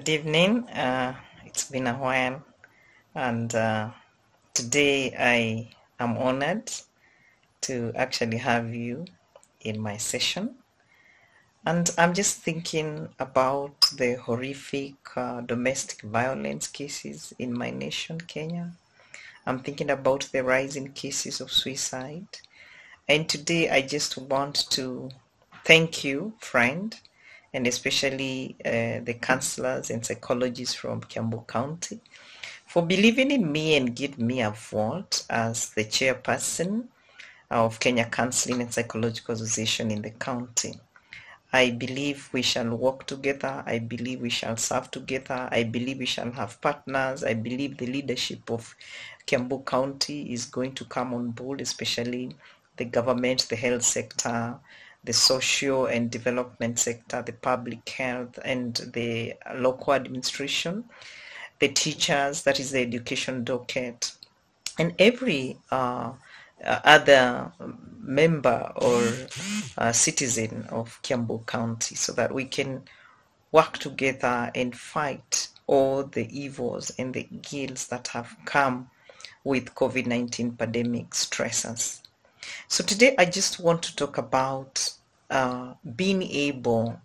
Good evening. Uh, it's been a while, and uh, today I am honored to actually have you in my session. And I'm just thinking about the horrific uh, domestic violence cases in my nation, Kenya. I'm thinking about the rising cases of suicide. And today I just want to thank you, friend, and especially uh, the counselors and psychologists from Kiambu County for believing in me and give me a vote as the chairperson of Kenya Counseling and Psychological Association in the county. I believe we shall work together. I believe we shall serve together. I believe we shall have partners. I believe the leadership of Kiambu County is going to come on board, especially the government, the health sector, the social and development sector, the public health, and the local administration, the teachers, that is the education docket, and every uh, uh, other member or uh, citizen of Kiambu County so that we can work together and fight all the evils and the ills that have come with COVID-19 pandemic stressors. So today I just want to talk about uh, being able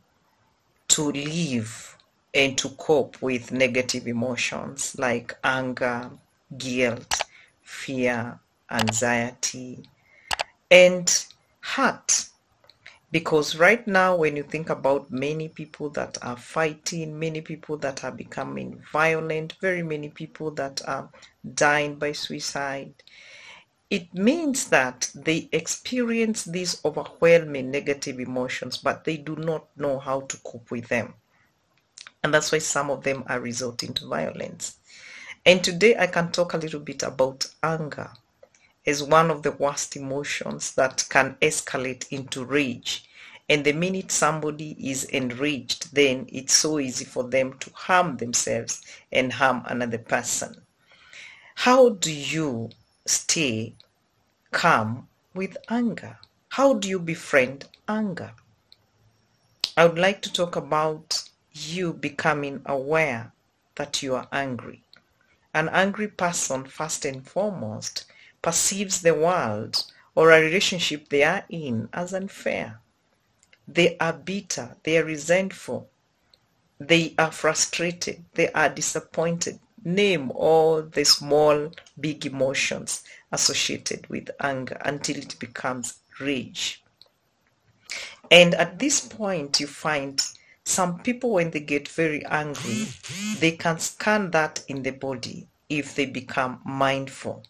to live and to cope with negative emotions like anger, guilt, fear, anxiety, and hurt. Because right now, when you think about many people that are fighting, many people that are becoming violent, very many people that are dying by suicide, it means that they experience these overwhelming negative emotions, but they do not know how to cope with them. And that's why some of them are resorting to violence. And today I can talk a little bit about anger as one of the worst emotions that can escalate into rage. And the minute somebody is enraged, then it's so easy for them to harm themselves and harm another person. How do you stay calm with anger? How do you befriend anger? I would like to talk about you becoming aware that you are angry. An angry person, first and foremost, perceives the world or a relationship they are in as unfair. They are bitter, they are resentful, they are frustrated, they are disappointed. Name all the small, big emotions associated with anger until it becomes rage. And at this point, you find some people, when they get very angry, they can scan that in the body if they become mindful.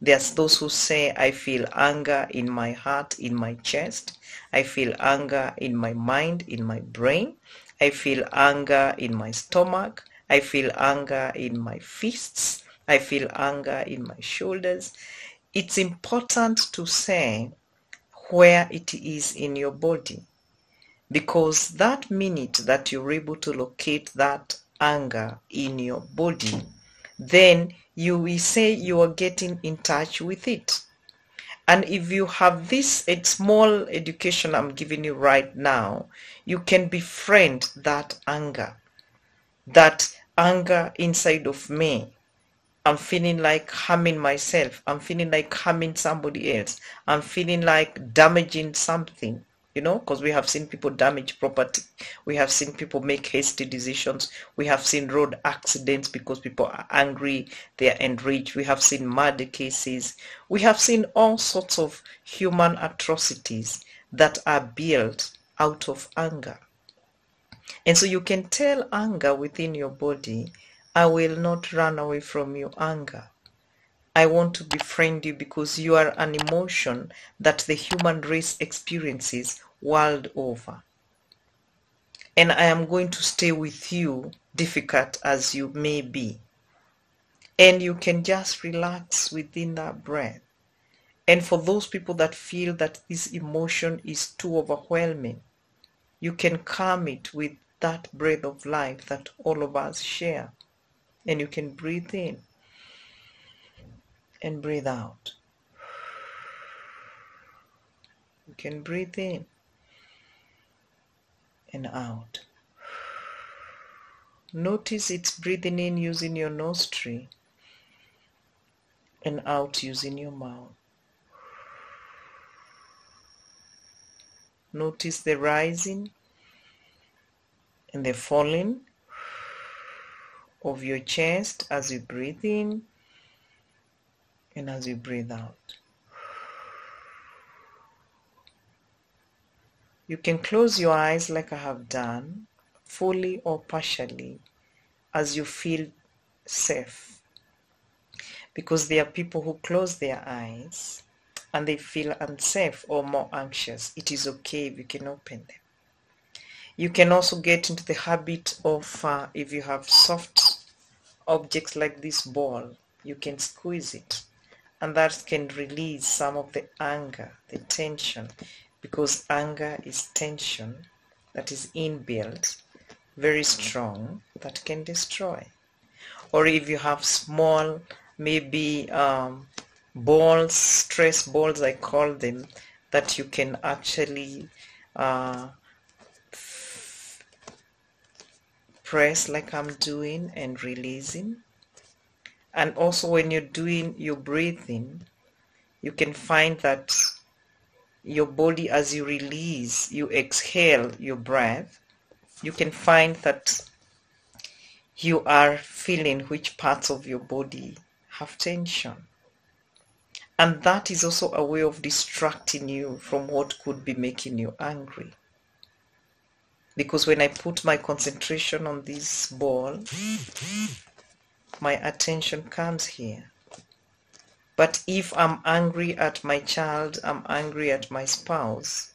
There's those who say, I feel anger in my heart, in my chest. I feel anger in my mind, in my brain. I feel anger in my stomach. I feel anger in my fists. I feel anger in my shoulders. It's important to say where it is in your body because that minute that you're able to locate that anger in your body, then you will say you are getting in touch with it. And if you have this small education I'm giving you right now, you can befriend that anger, that anger inside of me. I'm feeling like harming myself. I'm feeling like harming somebody else. I'm feeling like damaging something you know because we have seen people damage property we have seen people make hasty decisions we have seen road accidents because people are angry they are enraged we have seen murder cases we have seen all sorts of human atrocities that are built out of anger and so you can tell anger within your body i will not run away from you anger I want to befriend you because you are an emotion that the human race experiences world over. And I am going to stay with you, difficult as you may be. And you can just relax within that breath. And for those people that feel that this emotion is too overwhelming, you can calm it with that breath of life that all of us share. And you can breathe in and breathe out. You can breathe in and out. Notice it's breathing in using your nostril and out using your mouth. Notice the rising and the falling of your chest as you breathe in and as you breathe out. You can close your eyes like I have done, fully or partially, as you feel safe. Because there are people who close their eyes and they feel unsafe or more anxious. It is okay if you can open them. You can also get into the habit of, uh, if you have soft objects like this ball, you can squeeze it and that can release some of the anger, the tension, because anger is tension that is inbuilt, very strong, that can destroy. Or if you have small, maybe um, balls, stress balls, I call them, that you can actually uh, press like I'm doing and releasing. And also when you're doing your breathing you can find that your body as you release you exhale your breath you can find that you are feeling which parts of your body have tension and that is also a way of distracting you from what could be making you angry because when I put my concentration on this ball my attention comes here. But if I'm angry at my child, I'm angry at my spouse,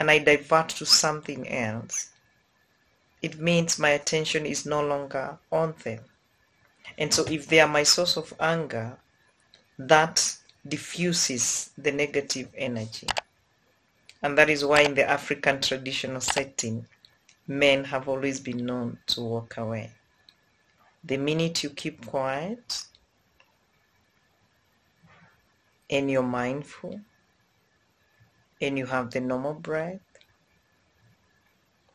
and I divert to something else, it means my attention is no longer on them. And so if they are my source of anger, that diffuses the negative energy. And that is why in the African traditional setting, men have always been known to walk away. The minute you keep quiet and you're mindful and you have the normal breath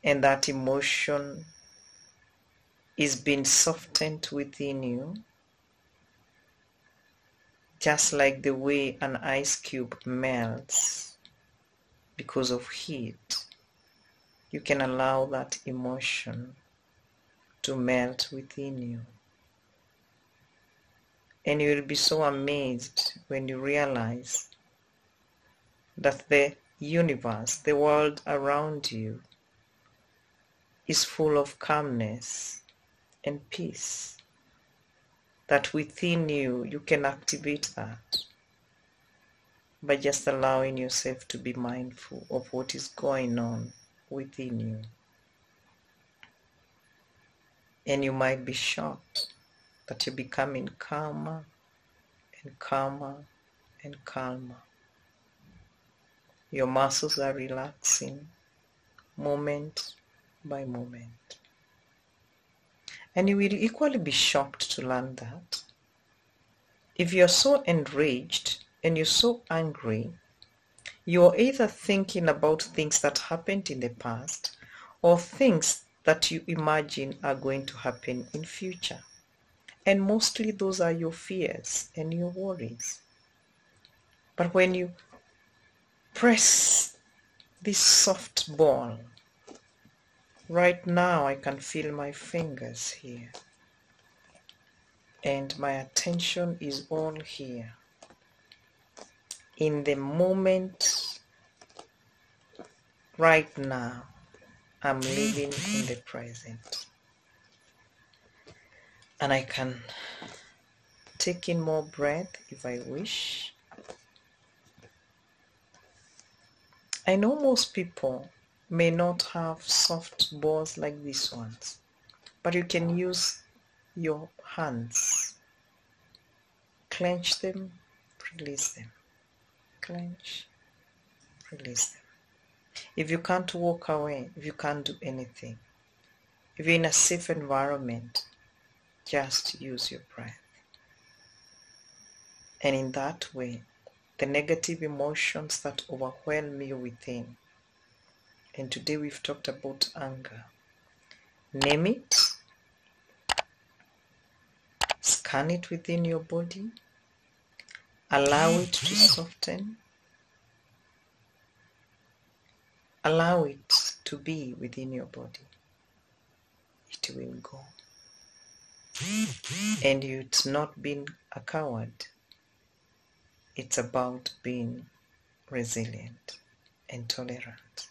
and that emotion is being softened within you just like the way an ice cube melts because of heat you can allow that emotion to melt within you. And you will be so amazed when you realize that the universe, the world around you, is full of calmness and peace. That within you, you can activate that by just allowing yourself to be mindful of what is going on within you and you might be shocked that you're becoming calmer and calmer and calmer. Your muscles are relaxing moment by moment. And you will equally be shocked to learn that if you're so enraged and you're so angry, you're either thinking about things that happened in the past or things that you imagine are going to happen in future. And mostly those are your fears and your worries. But when you press this soft ball, right now I can feel my fingers here. And my attention is all here. In the moment, right now, I'm living in the present. And I can take in more breath if I wish. I know most people may not have soft balls like these ones, but you can use your hands. Clench them, release them. Clench, release them. If you can't walk away, if you can't do anything, if you're in a safe environment, just use your breath. And in that way, the negative emotions that overwhelm you within, and today we've talked about anger, name it, scan it within your body, allow it to soften, allow it to be within your body. It will go. And it's not being a coward. It's about being resilient and tolerant.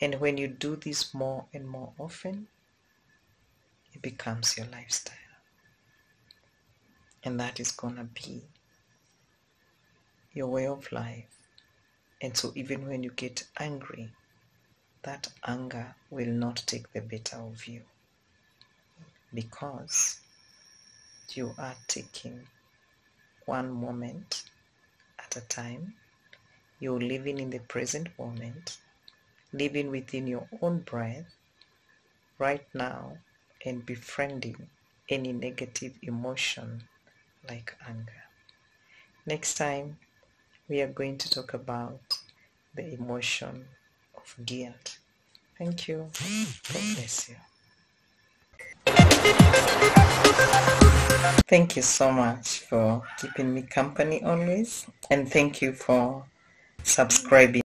And when you do this more and more often, it becomes your lifestyle. And that is going to be your way of life. And so even when you get angry, that anger will not take the better of you because you are taking one moment at a time. You're living in the present moment, living within your own breath right now and befriending any negative emotion like anger. Next time, we are going to talk about the emotion of guilt. Thank you. God bless you. Thank you so much for keeping me company always and thank you for subscribing.